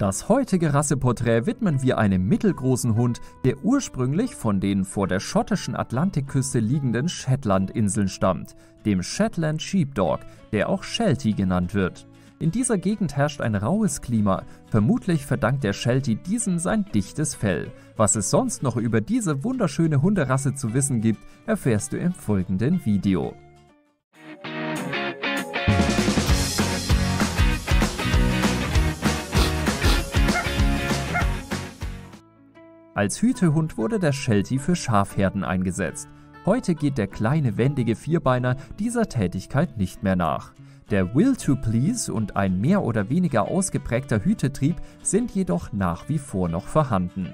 Das heutige Rasseporträt widmen wir einem mittelgroßen Hund, der ursprünglich von den vor der schottischen Atlantikküste liegenden Shetlandinseln stammt, dem Shetland Sheepdog, der auch Sheltie genannt wird. In dieser Gegend herrscht ein raues Klima, vermutlich verdankt der Sheltie diesem sein dichtes Fell. Was es sonst noch über diese wunderschöne Hunderasse zu wissen gibt, erfährst du im folgenden Video. Als Hütehund wurde der Sheltie für Schafherden eingesetzt. Heute geht der kleine wendige Vierbeiner dieser Tätigkeit nicht mehr nach. Der Will to Please und ein mehr oder weniger ausgeprägter Hütetrieb sind jedoch nach wie vor noch vorhanden.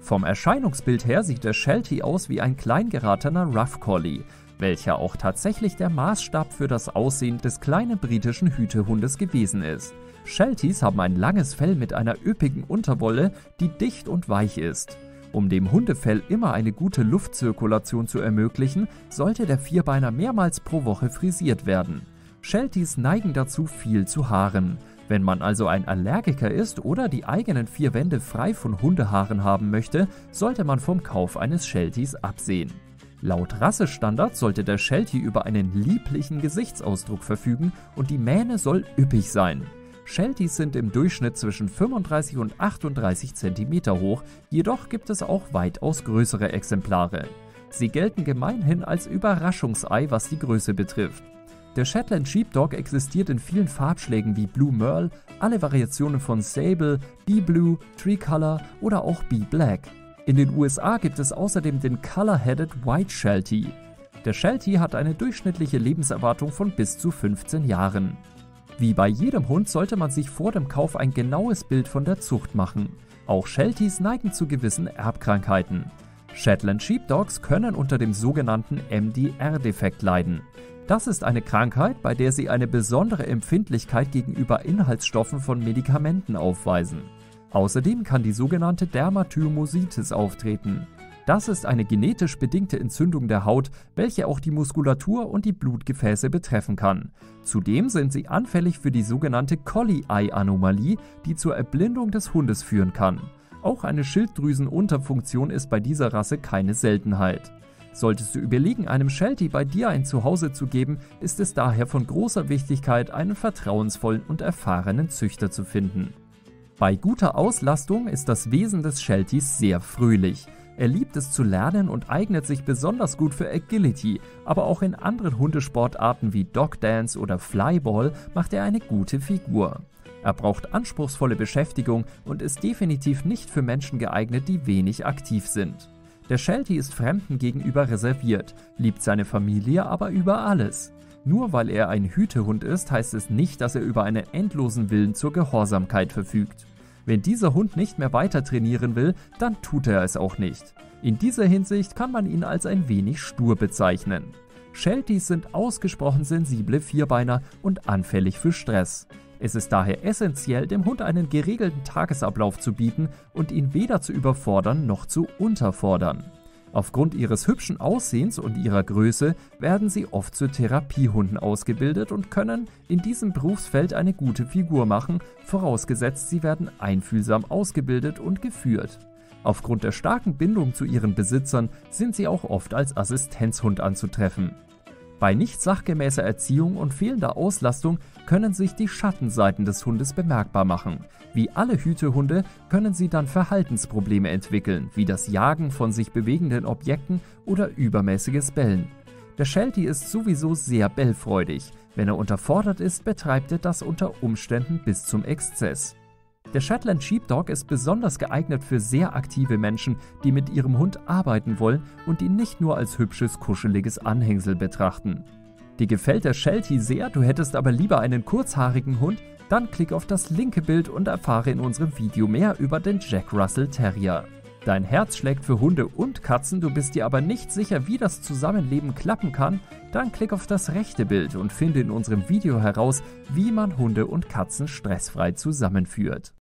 Vom Erscheinungsbild her sieht der Sheltie aus wie ein kleingeratener Rough Collie, welcher auch tatsächlich der Maßstab für das Aussehen des kleinen britischen Hütehundes gewesen ist. Shelties haben ein langes Fell mit einer üppigen Unterwolle, die dicht und weich ist. Um dem Hundefell immer eine gute Luftzirkulation zu ermöglichen, sollte der Vierbeiner mehrmals pro Woche frisiert werden. Shelties neigen dazu, viel zu haaren. Wenn man also ein Allergiker ist oder die eigenen vier Wände frei von Hundehaaren haben möchte, sollte man vom Kauf eines Shelties absehen. Laut Rassestandards sollte der Sheltie über einen lieblichen Gesichtsausdruck verfügen und die Mähne soll üppig sein. Shelties sind im Durchschnitt zwischen 35 und 38 cm hoch, jedoch gibt es auch weitaus größere Exemplare. Sie gelten gemeinhin als Überraschungsei, was die Größe betrifft. Der Shetland Sheepdog existiert in vielen Farbschlägen wie Blue Merle, alle Variationen von Sable, B-Blue, Tricolor oder auch B-Black. In den USA gibt es außerdem den Color-Headed White Sheltie. Der Sheltie hat eine durchschnittliche Lebenserwartung von bis zu 15 Jahren. Wie bei jedem Hund sollte man sich vor dem Kauf ein genaues Bild von der Zucht machen. Auch Shelties neigen zu gewissen Erbkrankheiten. Shetland Sheepdogs können unter dem sogenannten MDR-Defekt leiden. Das ist eine Krankheit, bei der sie eine besondere Empfindlichkeit gegenüber Inhaltsstoffen von Medikamenten aufweisen. Außerdem kann die sogenannte Dermatomyositis auftreten. Das ist eine genetisch bedingte Entzündung der Haut, welche auch die Muskulatur und die Blutgefäße betreffen kann. Zudem sind sie anfällig für die sogenannte Collie-Eye-Anomalie, die zur Erblindung des Hundes führen kann. Auch eine Schilddrüsenunterfunktion ist bei dieser Rasse keine Seltenheit. Solltest du überlegen, einem Sheltie bei dir ein Zuhause zu geben, ist es daher von großer Wichtigkeit, einen vertrauensvollen und erfahrenen Züchter zu finden. Bei guter Auslastung ist das Wesen des Shelties sehr fröhlich. Er liebt es zu lernen und eignet sich besonders gut für Agility, aber auch in anderen Hundesportarten wie Dog Dance oder Flyball macht er eine gute Figur. Er braucht anspruchsvolle Beschäftigung und ist definitiv nicht für Menschen geeignet, die wenig aktiv sind. Der Sheltie ist Fremden gegenüber reserviert, liebt seine Familie aber über alles. Nur weil er ein Hütehund ist, heißt es nicht, dass er über einen endlosen Willen zur Gehorsamkeit verfügt. Wenn dieser Hund nicht mehr weiter trainieren will, dann tut er es auch nicht. In dieser Hinsicht kann man ihn als ein wenig stur bezeichnen. Shelties sind ausgesprochen sensible Vierbeiner und anfällig für Stress. Es ist daher essentiell, dem Hund einen geregelten Tagesablauf zu bieten und ihn weder zu überfordern noch zu unterfordern. Aufgrund ihres hübschen Aussehens und ihrer Größe werden sie oft zu Therapiehunden ausgebildet und können in diesem Berufsfeld eine gute Figur machen, vorausgesetzt sie werden einfühlsam ausgebildet und geführt. Aufgrund der starken Bindung zu ihren Besitzern sind sie auch oft als Assistenzhund anzutreffen. Bei nicht sachgemäßer Erziehung und fehlender Auslastung können sich die Schattenseiten des Hundes bemerkbar machen. Wie alle Hütehunde können sie dann Verhaltensprobleme entwickeln, wie das Jagen von sich bewegenden Objekten oder übermäßiges Bellen. Der Sheltie ist sowieso sehr bellfreudig. Wenn er unterfordert ist, betreibt er das unter Umständen bis zum Exzess. Der Shetland Sheepdog ist besonders geeignet für sehr aktive Menschen, die mit ihrem Hund arbeiten wollen und ihn nicht nur als hübsches, kuscheliges Anhängsel betrachten. Dir gefällt der Sheltie sehr, du hättest aber lieber einen kurzhaarigen Hund? Dann klick auf das linke Bild und erfahre in unserem Video mehr über den Jack Russell Terrier. Dein Herz schlägt für Hunde und Katzen, du bist dir aber nicht sicher, wie das Zusammenleben klappen kann? Dann klick auf das rechte Bild und finde in unserem Video heraus, wie man Hunde und Katzen stressfrei zusammenführt.